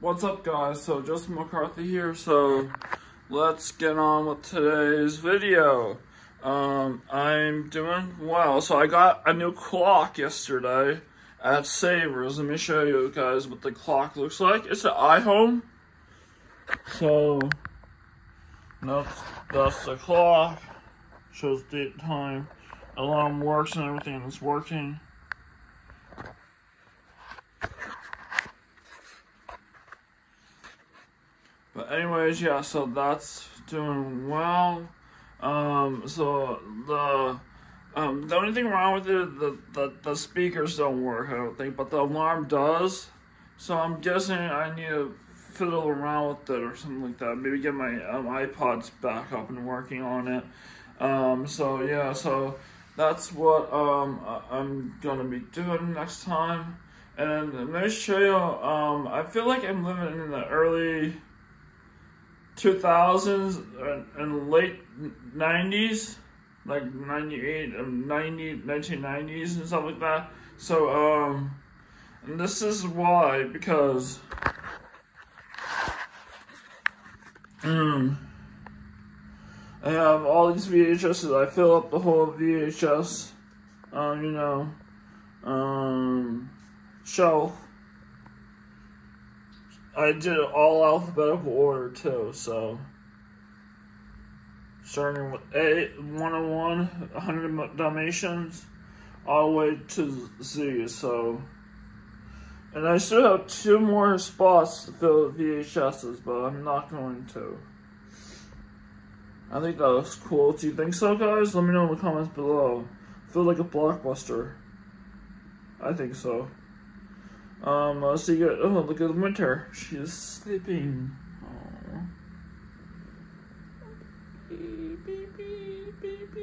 What's up guys? So Justin McCarthy here. So let's get on with today's video. Um, I'm doing well. So I got a new clock yesterday at Savers. Let me show you guys what the clock looks like. It's an iHome. So that's, that's the clock. Shows date time. Alarm works and everything is working. But anyways, yeah, so that's doing well. Um, so the um, the only thing wrong with it, the, the the speakers don't work, I don't think, but the alarm does. So I'm guessing I need to fiddle around with it or something like that. Maybe get my um, iPods back up and working on it. Um, so yeah, so that's what um, I'm gonna be doing next time. And let me show you. Um, I feel like I'm living in the early 2000s and late 90s, like 98 and 90, 1990s and stuff like that. So, um, and this is why, because, um, I have all these VHSs, I fill up the whole VHS, um, you know, um, shelf I did it all alphabetical order too, so starting with oh A 101, 100 Dalmatians, all the way to Z, so and I still have two more spots to fill VHSs, but I'm not going to. I think that looks cool. Do you think so, guys? Let me know in the comments below. Feel like a blockbuster. I think so. Um, let's see. Oh, look at Winter. She is sleeping. Oh. Beep, beep, beep,